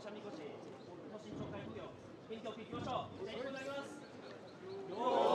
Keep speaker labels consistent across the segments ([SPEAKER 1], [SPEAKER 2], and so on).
[SPEAKER 1] 初の本社みこし、都心町会議を、元気よくいきましょう。じゃあ、いきます。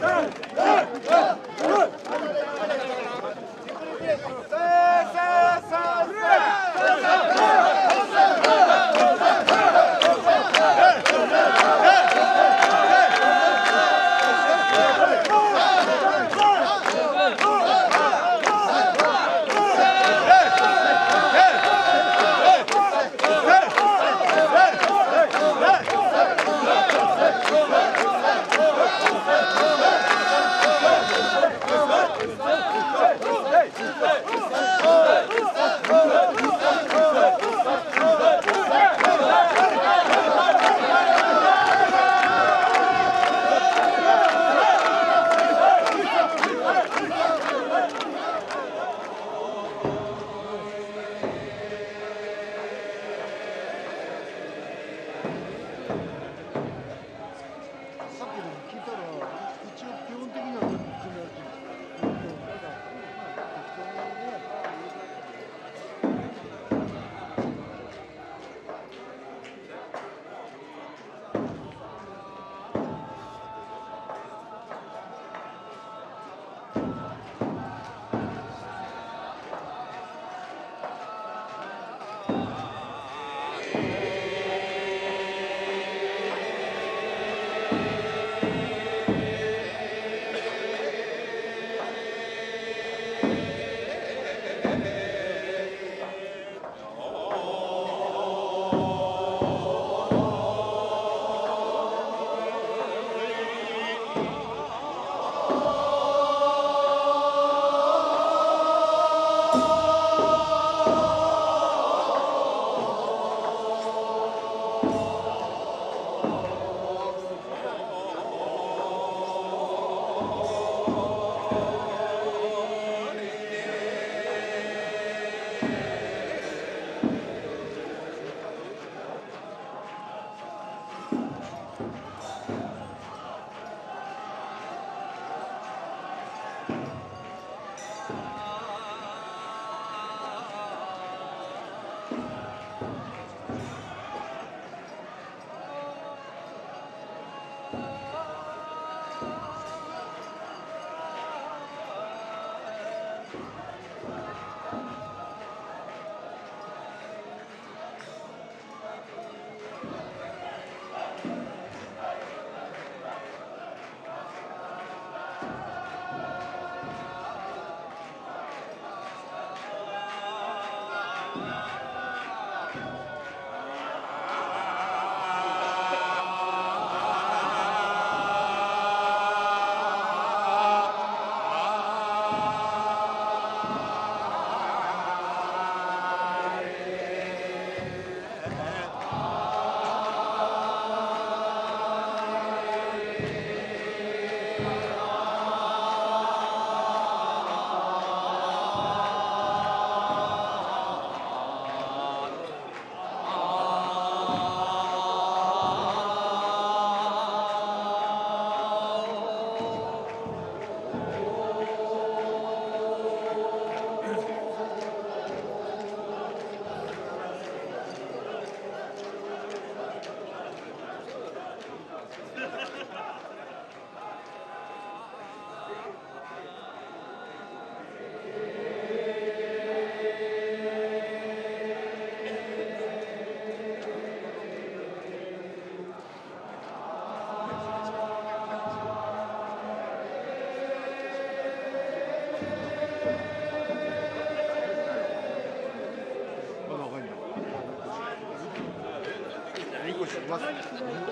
[SPEAKER 2] Hey! Hey! ます。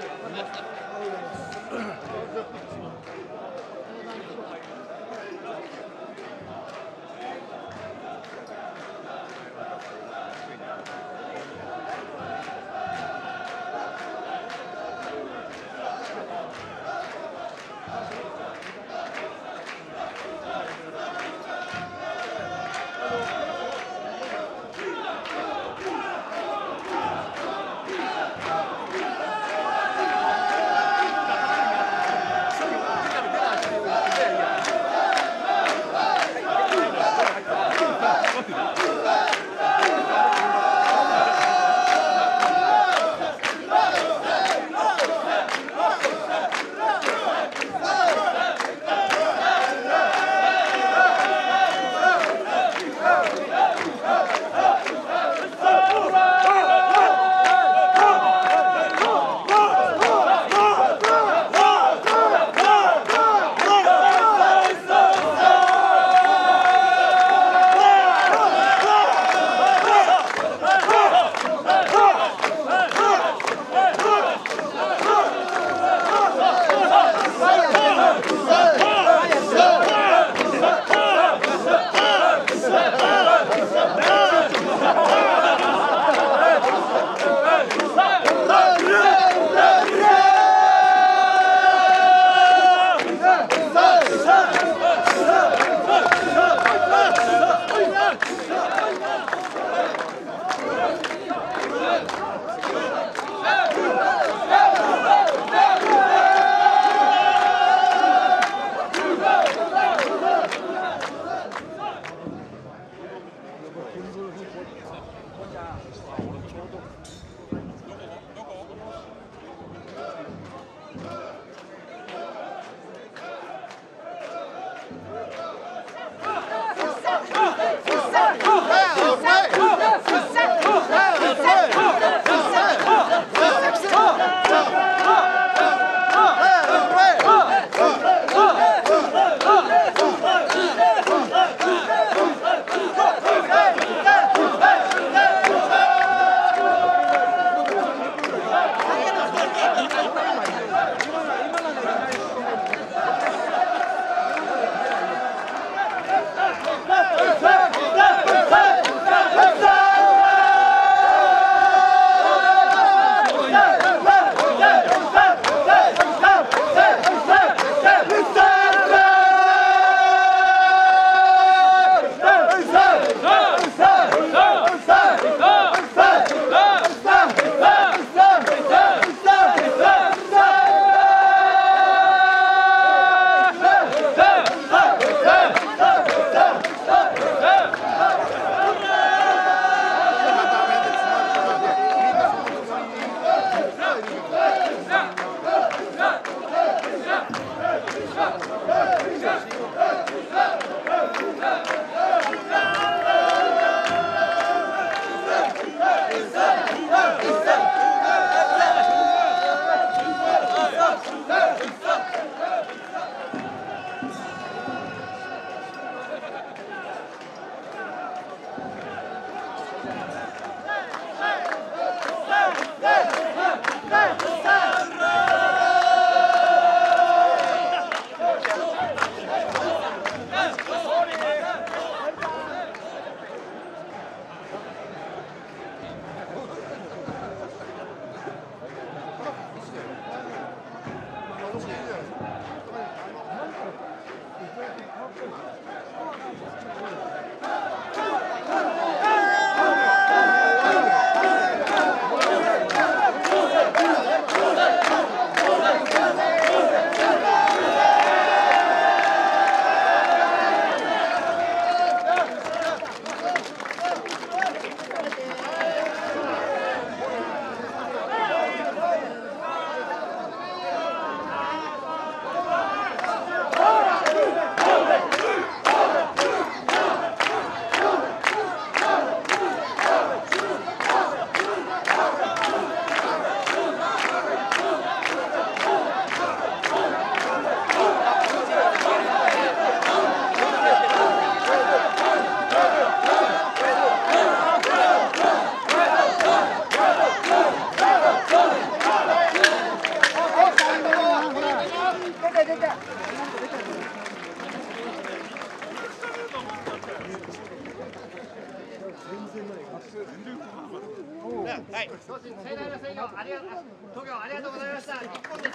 [SPEAKER 2] 啊国家啊我们的秋种 Absolutely. ありが東京ありがとうございました。日本で。